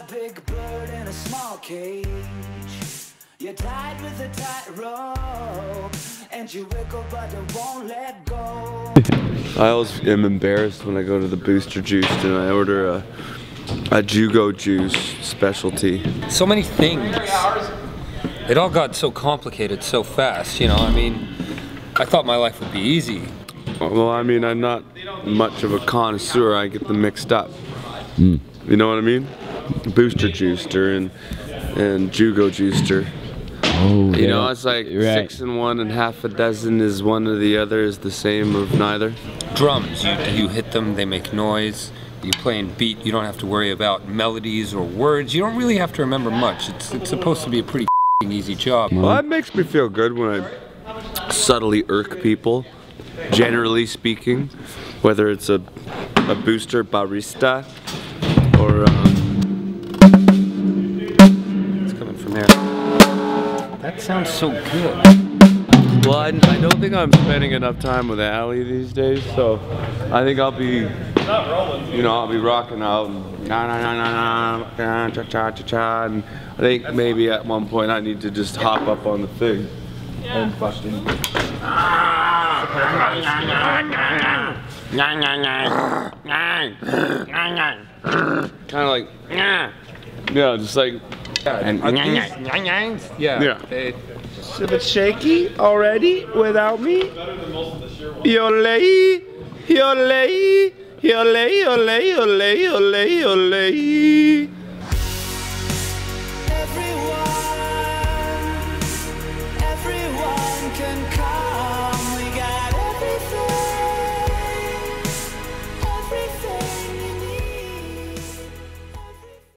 a big bird in a small cage. You're tied with a tight rope, and you wiggle but it won't let go. I always am embarrassed when I go to the Booster Juice and I order a, a Jugo Juice specialty. So many things. It all got so complicated so fast, you know, I mean, I thought my life would be easy. Well, I mean, I'm not much of a connoisseur. I get them mixed up. Hmm. You know what I mean? Booster Juicer and and Jugo Juicer. Oh, You know, it's like Right. six and one and half a dozen is one or the other is the same of neither. Drums, you, you hit them, they make noise. You play in beat, you don't have to worry about melodies or words. You don't really have to remember much. It's, it's supposed to be a pretty easy job. Well, that makes me feel good when I subtly irk people, generally speaking, whether it's a, a booster barista or um, from there. That sounds so good. well, I, I don't think I'm spending enough time with Allie these days, so I think I'll be, you know, I'll be rocking out and na na na na na na cha cha cha cha, and I think maybe at one point I need to just hop up on the thing and fucking. Kind of like, yeah, just like, and Yeah. Yeah. They, a bit shaky already without me. Yole, yole, yole, yole, yole, yole, yole. Everyone